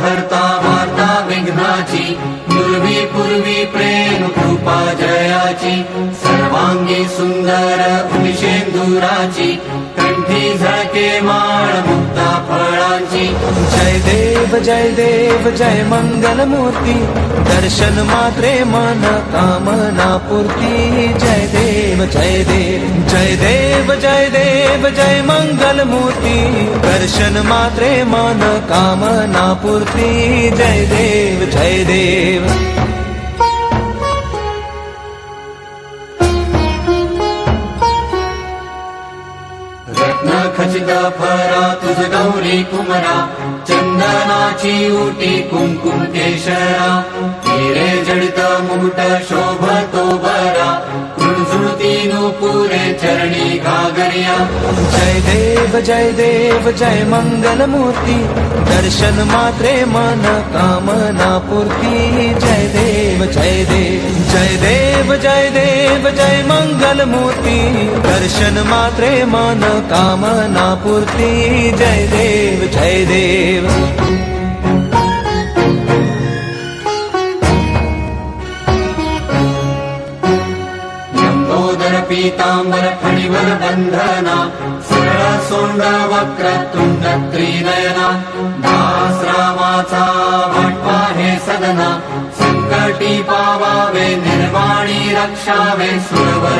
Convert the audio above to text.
हरता मुक्ता फळांची. जय देव जय देव जय मूर्ती दर्शन मात्रे मन कामना पूर्ती। जय देव जय देव जय देव जय देव जय मूर्ती दर्शन मात्रे मन कामना पूर्ती। जय देव जय देव रत्न खचित फरा तुझ गौरी कुमरा चंदनाची उटी कुंकुम केशरा हिरे जडित मुकुट शोभतो बरा कुणझुणती पुरे चरणी घागरिया। जय देव जय देव जय मंगल मूर्ती दर्शन मात्रे मन कामना पूर्ती। जय देव जय देव जय देव जय देव जय मंगल मूर्ती। दर्शन मात्रे मन कामना पूर्ती। जय देव जय देव। पीतांबर फणिवर बंधना सरळ सोंड वक्र तुंड त्रिनयना। दास रामाचा वाटपा हे सदना संकटी पावावे निर्वाणी रक्षावे सुरवर